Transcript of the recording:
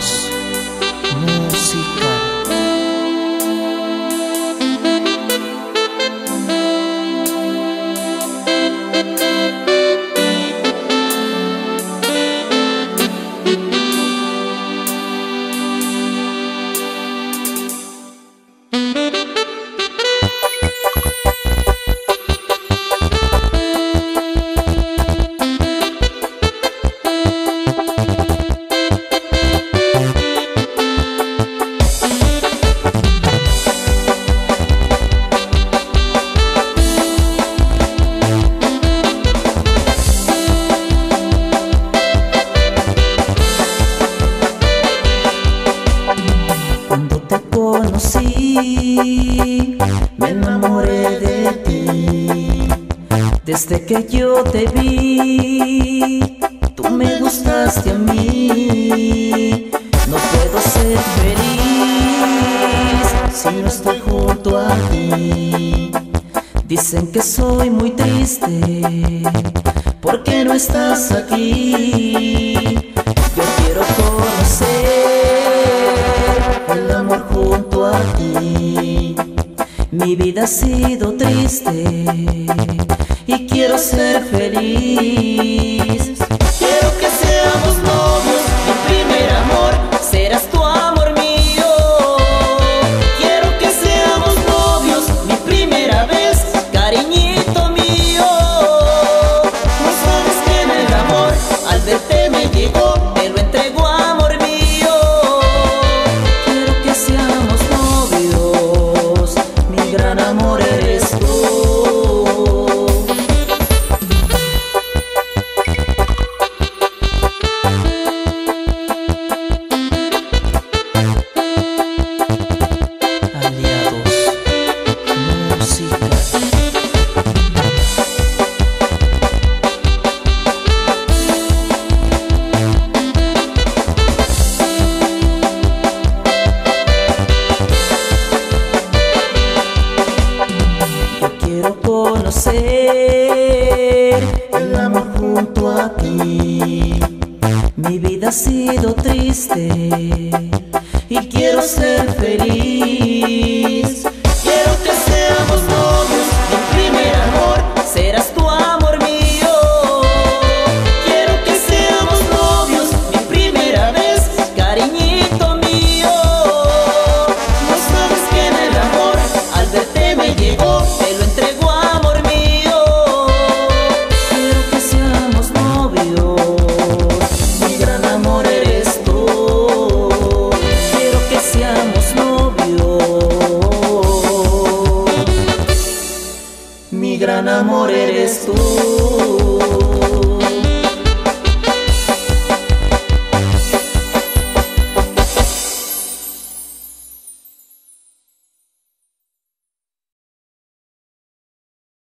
us. Conocí, me enamoré de ti. Desde que yo te vi, tú me gustaste a mí. No puedo ser feliz si no estoy junto a ti. Dicen que soy muy triste porque no estás aquí. Mi vida ha sido triste y quiero ser feliz. El amor junto a ti. Mi vida ha sido triste y quiero ser feliz. Gran amor eres tú.